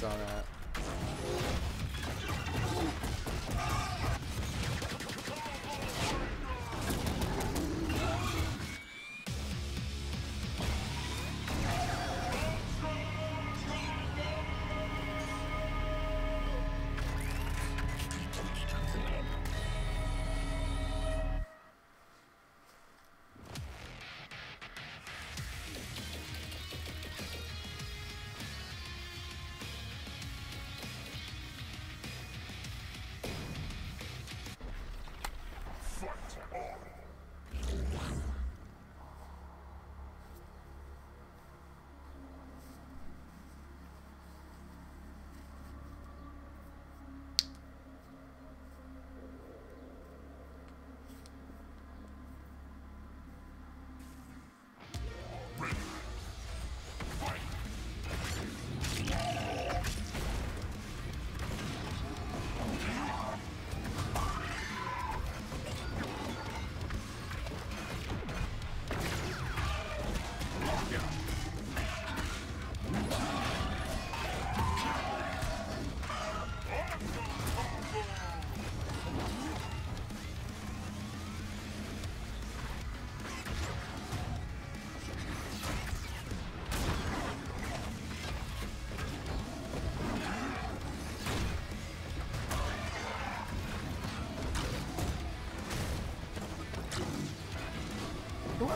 saw that.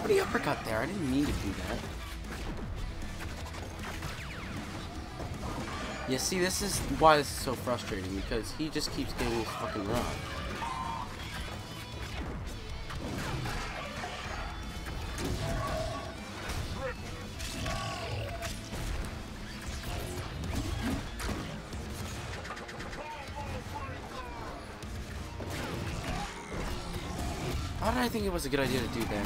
Nobody uppercut there. I didn't mean to do that. Yeah, see, this is why this is so frustrating, because he just keeps getting his fucking run. How did I think it was a good idea to do there?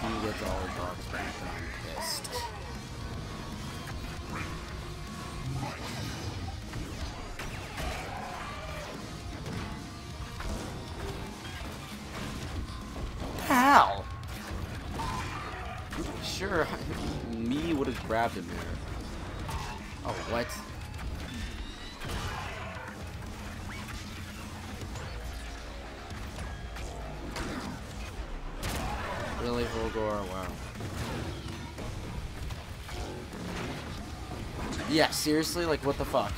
He gets all back, and I'm pissed. How? Sure, me would have grabbed him there. Yeah, seriously? Like, what the fuck?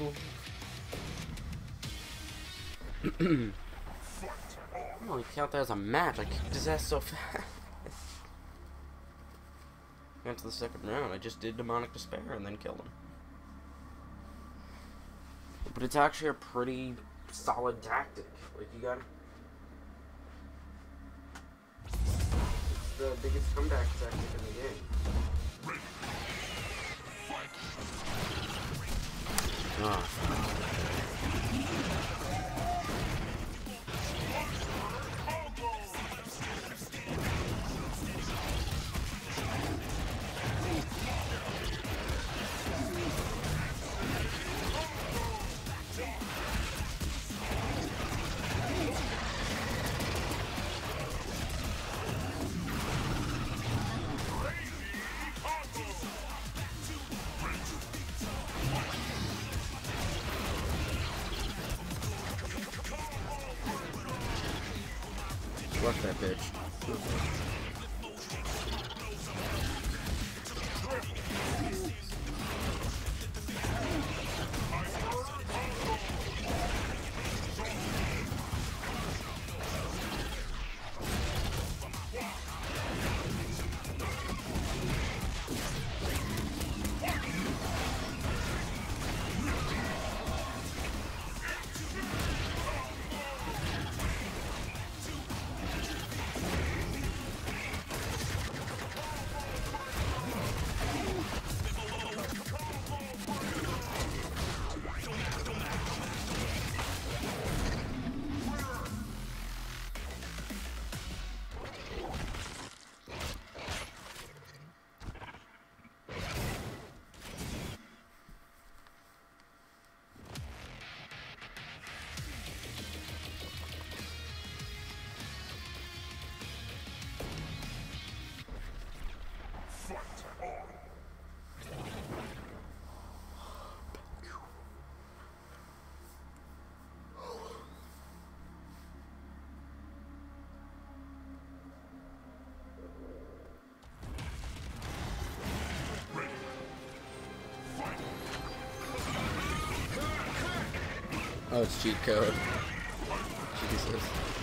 I don't count that as a match. I kicked his ass so fast. Got to the second round. I just did demonic despair and then killed him. But it's actually a pretty solid tactic. Like you got It's the biggest comeback tactic in the game. な Flush that bitch. It's cheat code. Jesus.